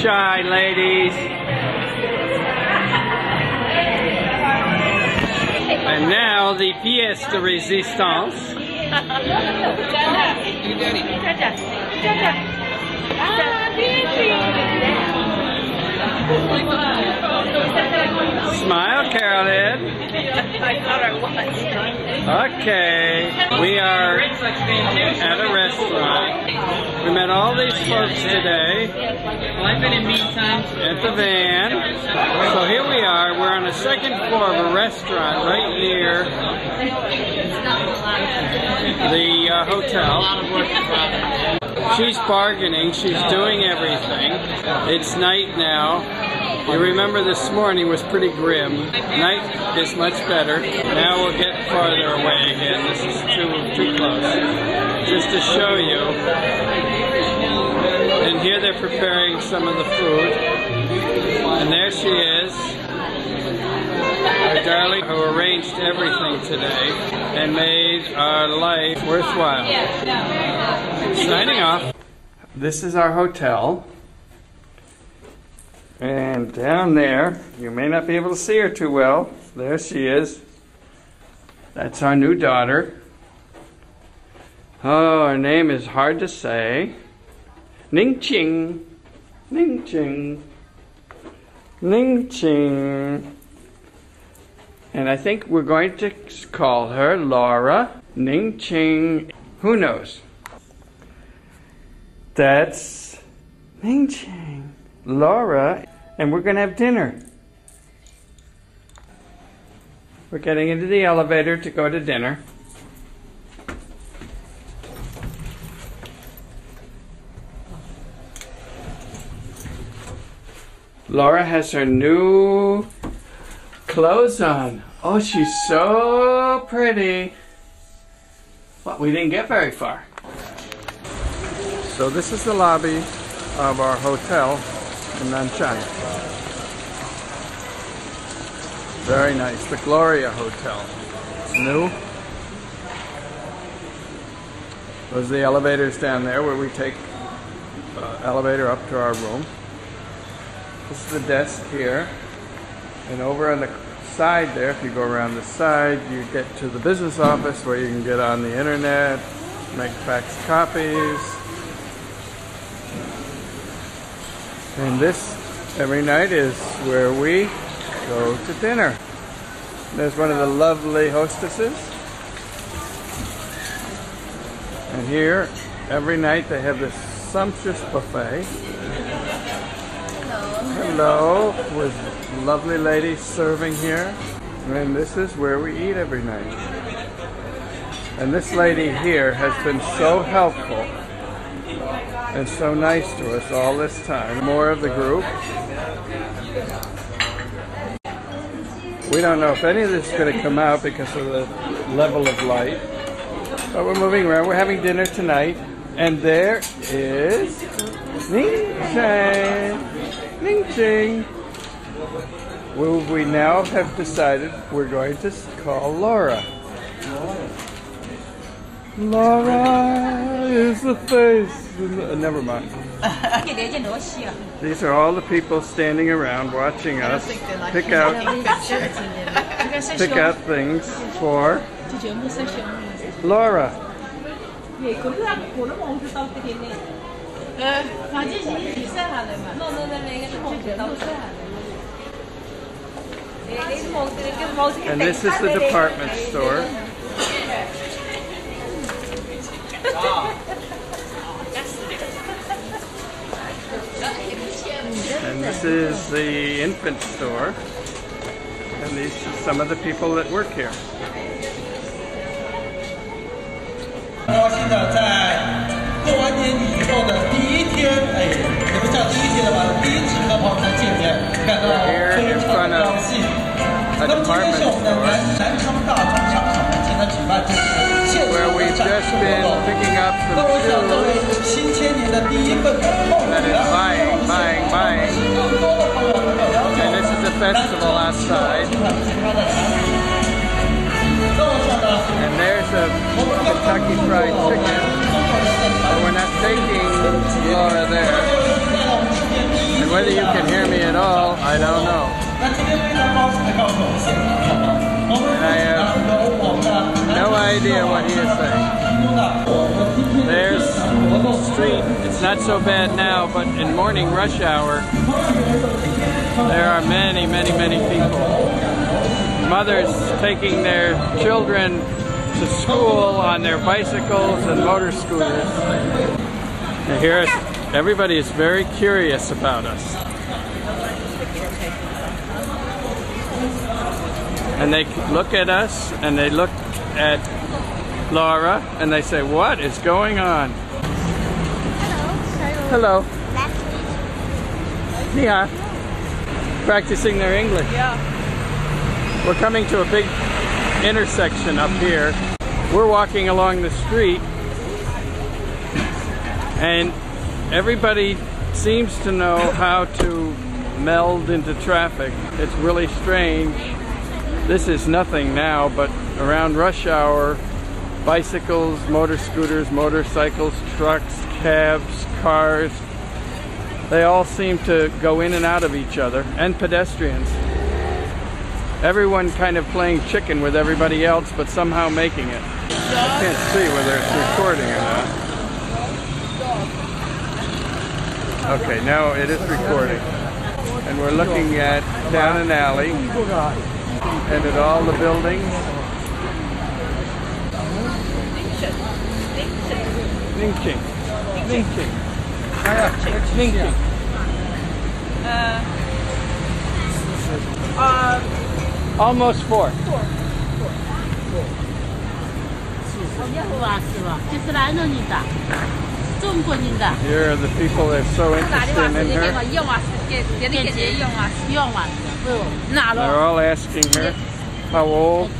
shy, ladies. And now the pièce de résistance. Smile, Carolyn. I thought I was. Okay, we are at a restaurant. We met all these folks today I've been in meantime. at the van. So here we are. We're on the second floor of a restaurant right near the uh, hotel. She's bargaining. She's doing everything. It's night now. You remember this morning was pretty grim. Night is much better. Now we'll get farther away again. This is too too close. Just to show you. And here they're preparing some of the food. And there she is. Our darling who arranged everything today and made our life worthwhile. Signing off. This is our hotel. And down there, you may not be able to see her too well. There she is. That's our new daughter. Oh, her name is hard to say. Ning Ching. Ning Ching. Ning Ching. And I think we're going to call her Laura Ning Ching. Who knows? That's Ning Ching. Laura, and we're going to have dinner. We're getting into the elevator to go to dinner. Laura has her new clothes on. Oh, she's so pretty. Well, we didn't get very far. So this is the lobby of our hotel in Nanchang. Very nice. The Gloria Hotel. It's new. Those are the elevators down there where we take uh, elevator up to our room. This is the desk here. And over on the side there, if you go around the side, you get to the business office where you can get on the internet, make fax copies, And this, every night, is where we go to dinner. There's one of the lovely hostesses. And here, every night, they have this sumptuous buffet. Hello, with lovely ladies serving here. And this is where we eat every night. And this lady here has been so helpful and so nice to us all this time. More of the group. We don't know if any of this is going to come out because of the level of light. But we're moving around. We're having dinner tonight. And there is Ning. Ning Ching. Who we now have decided we're going to call Laura. Laura is the face. Uh, never mind. These are all the people standing around watching us pick out pick out things for Laura. Uh, and this is the department store. And this is the infant store. And these are some of the people that work here. 很高兴的在过完年以后的第一天，哎，也不叫第一天了吧，第一次和朋友们见面，感到非常的高兴。那么今天是我们的南南昌大中商场今天举办这次线上 Where 的 we've 展 just 示活 been 动。 picking up 那 some 我想作为 shoes 新千年的第一份后 that is buying, buying, buying. 更多的朋友能够了解 And this is the festival outside. 那我想呢， And there's a Kentucky Fried Chicken. But we're not taking Laura there. And whether you can hear me at all, I don't know. And I have no idea what he is saying. There's the street. It's not so bad now, but in morning rush hour, there are many, many, many people. Mothers taking their children to school on their bicycles and motor scooters. And here, everybody is very curious about us. And they look at us and they look at Laura and they say, What is going on? Hello. Yeah. Practicing their English. Yeah. We're coming to a big intersection up here. We're walking along the street and everybody seems to know how to meld into traffic. It's really strange. This is nothing now, but around rush hour, bicycles, motor scooters, motorcycles, trucks, cabs, cars, they all seem to go in and out of each other, and pedestrians. Everyone kind of playing chicken with everybody else, but somehow making it. I can't see whether it's recording or not. Okay, now it is recording. And we're looking at down an alley and at all the buildings. Ningqing. Ningqing. Ningqing. Uh, uh, Almost four. Four. Four. four. Here are the people that are so interested in her. They're all asking her how old.